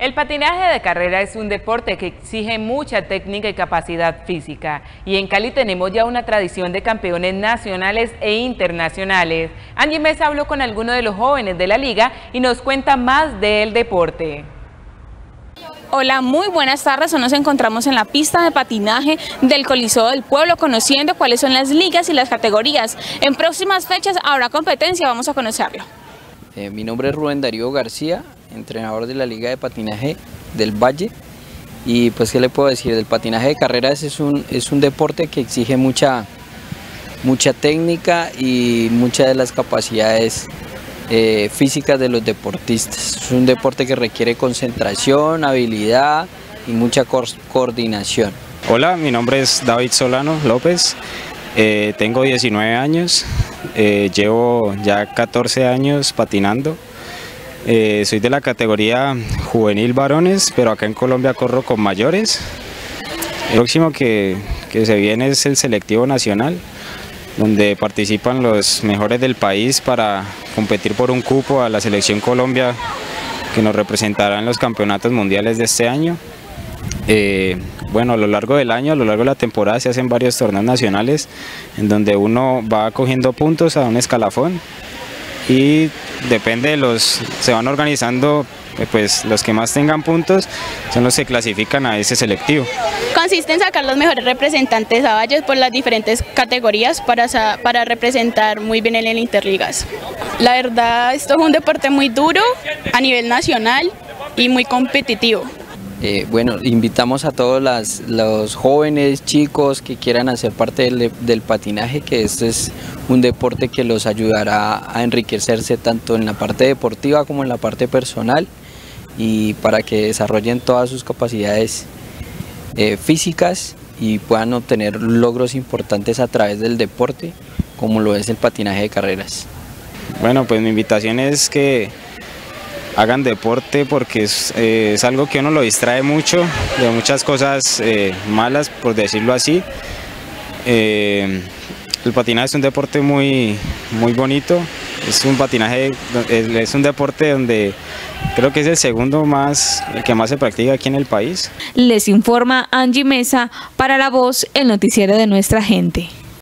El patinaje de carrera es un deporte que exige mucha técnica y capacidad física. Y en Cali tenemos ya una tradición de campeones nacionales e internacionales. Angie Mesa habló con algunos de los jóvenes de la liga y nos cuenta más del deporte. Hola, muy buenas tardes. Hoy nos encontramos en la pista de patinaje del Coliseo del Pueblo, conociendo cuáles son las ligas y las categorías. En próximas fechas habrá competencia, vamos a conocerlo. Eh, mi nombre es Rubén Darío García, entrenador de la Liga de Patinaje del Valle. Y pues, ¿qué le puedo decir? El patinaje de carreras es un, es un deporte que exige mucha, mucha técnica y muchas de las capacidades eh, físicas de los deportistas. Es un deporte que requiere concentración, habilidad y mucha coordinación. Hola, mi nombre es David Solano López, eh, tengo 19 años, eh, llevo ya 14 años patinando. Eh, soy de la categoría juvenil varones, pero acá en Colombia corro con mayores. El próximo que, se viene es el selectivo nacional, donde participan los mejores del país para competir por un cupo a la selección Colombia que nos representará en los campeonatos mundiales de este año. Eh, bueno, a lo largo del año, a lo largo de la temporada se hacen varios torneos nacionales en donde uno va cogiendo puntos a un escalafón y depende de los, se van organizando eh, pues los que más tengan puntos son los que clasifican a ese selectivo. Consiste en sacar los mejores representantes a Valles por las diferentes categorías para, para representar muy bien en el Interligas. La verdad, esto es un deporte muy duro a nivel nacional y muy competitivo. Eh, bueno, invitamos a todos los jóvenes, chicos que quieran hacer parte del, patinaje, que este es un deporte que los ayudará a enriquecerse tanto en la parte deportiva como en la parte personal y para que desarrollen todas sus capacidades eh, físicas y puedan obtener logros importantes a través del deporte, como lo es el patinaje de carreras. Bueno, pues mi invitación es que hagan deporte porque eh, es, algo que uno lo distrae mucho de muchas cosas eh, malas, por decirlo así. Eh, el patinaje es un deporte muy, muy bonito, es un patinaje, es un deporte donde creo que es el segundo más, el que más se practica aquí en el país. Les informa Angie Mesa para La Voz, el noticiero de nuestra gente.